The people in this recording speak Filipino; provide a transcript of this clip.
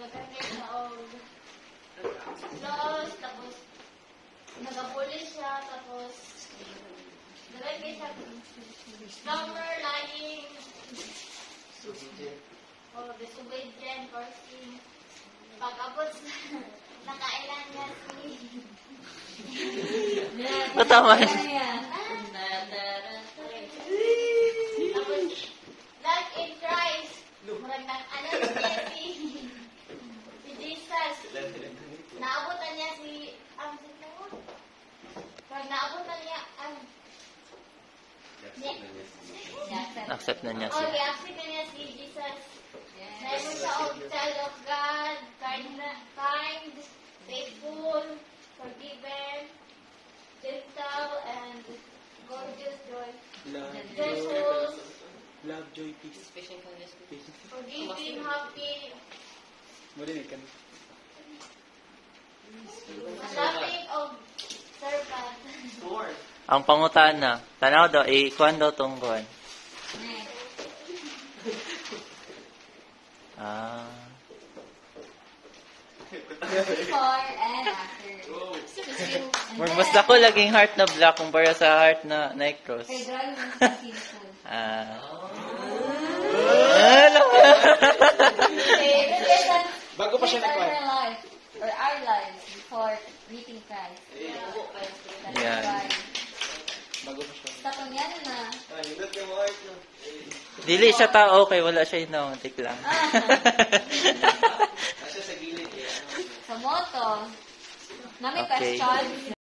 nagkakakit maog. Laos, tapos nagapulis siya, tapos nalagay sa number, laging o oh, disobedient, forcing. Pag-abot sa nakailan niya si... Natawa niya. Pag naabutan niya... Ang... Accept na niya Oh, siya. i-accept na niya si Jesus. Never siya of child of God, kind, kind, faithful, forgiven, gentle, and gorgeous joy. Love, Precious, love, joy, peace. Patient kindness. Patience. forgiving, happy, Marinig ka na. loving servant. Ang pangutana. Tanaw daw, eh, kuhan daw tong kuhan. Ah. Before and after. Mas dako laging heart na black kumpara sa heart na na cross. Ah. Represent Bago pa siya nagpa- or our lives before meeting Christ. That's Yan. why. Bago pa siya. Tatong yan na. Dili siya tao kay wala siya inauntik lang. Sa moto, na may Okay. question,